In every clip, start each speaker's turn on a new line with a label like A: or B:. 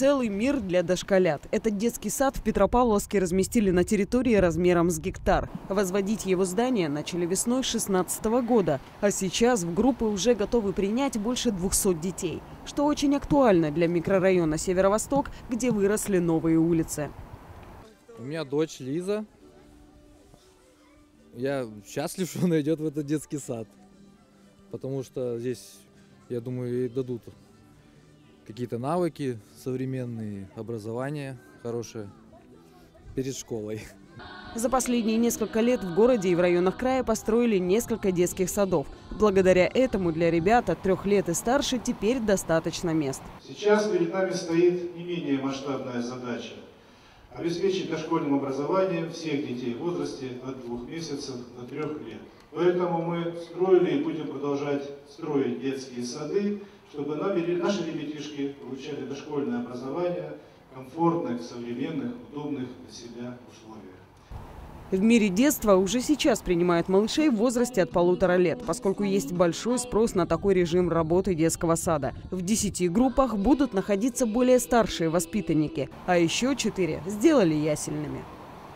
A: Целый мир для дошколят. Этот детский сад в Петропавловске разместили на территории размером с гектар. Возводить его здание начали весной 2016 года, а сейчас в группы уже готовы принять больше 200 детей, что очень актуально для микрорайона Северо-Восток, где выросли новые улицы.
B: У меня дочь Лиза. Я счастлив, что она идет в этот детский сад. Потому что здесь, я думаю, ей дадут какие-то навыки современные, образование хорошее перед школой.
A: За последние несколько лет в городе и в районах края построили несколько детских садов. Благодаря этому для ребят от трех лет и старше теперь достаточно мест.
C: Сейчас перед нами стоит не менее масштабная задача – обеспечить дошкольным образованием всех детей в возрасте от двух месяцев до трех лет. Поэтому мы строили и будем продолжать строить детские сады, чтобы наши ребятишки получали дошкольное образование в комфортных, современных, удобных для себя условиях.
A: В мире детства уже сейчас принимают малышей в возрасте от полутора лет, поскольку есть большой спрос на такой режим работы детского сада. В 10 группах будут находиться более старшие воспитанники, а еще четыре сделали ясельными.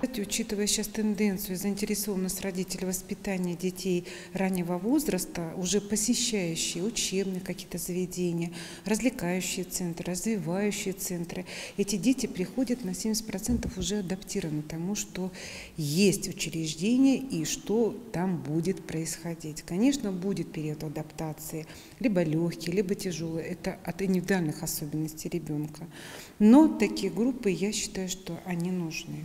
D: Учитывая сейчас тенденцию заинтересованность родителей воспитания детей раннего возраста, уже посещающие учебные какие-то заведения, развлекающие центры, развивающие центры, эти дети приходят на 70% уже адаптированы тому, что есть учреждение и что там будет происходить. Конечно, будет период адаптации, либо легкий, либо тяжелый. Это от индивидуальных особенностей ребенка. Но такие группы, я считаю, что они нужны.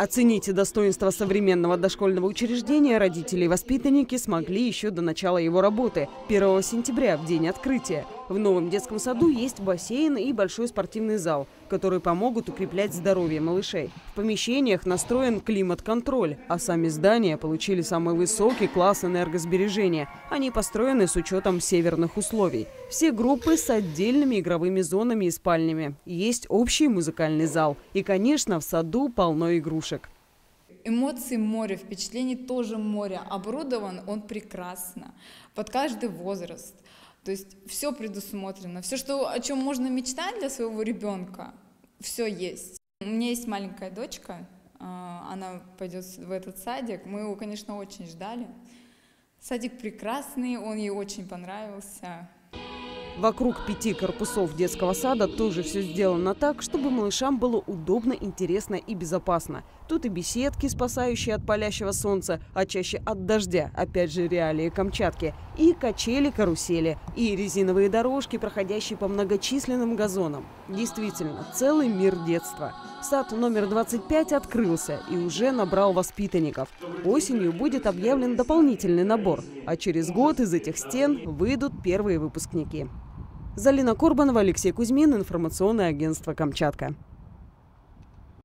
A: Оцените достоинство современного дошкольного учреждения родители и воспитанники смогли еще до начала его работы, 1 сентября, в день открытия. В новом детском саду есть бассейн и большой спортивный зал, которые помогут укреплять здоровье малышей. В помещениях настроен климат-контроль, а сами здания получили самый высокий класс энергосбережения. Они построены с учетом северных условий. Все группы с отдельными игровыми зонами и спальнями. Есть общий музыкальный зал. И, конечно, в саду полно игрушек.
E: Эмоции море, впечатлений тоже море. Оборудован он прекрасно, под каждый возраст. То есть все предусмотрено, все, что, о чем можно мечтать для своего ребенка, все есть. У меня есть маленькая дочка, а, она пойдет в этот садик. Мы его, конечно, очень ждали. Садик прекрасный, он ей очень понравился.
A: Вокруг пяти корпусов детского сада тоже все сделано так, чтобы малышам было удобно, интересно и безопасно. Тут и беседки, спасающие от палящего солнца, а чаще от дождя, опять же реалии Камчатки, и качели-карусели, и резиновые дорожки, проходящие по многочисленным газонам. Действительно, целый мир детства. Сад номер 25 открылся и уже набрал воспитанников. Осенью будет объявлен дополнительный набор, а через год из этих стен выйдут первые выпускники. Залина Корбанова, Алексей Кузьмин, информационное агентство «Камчатка».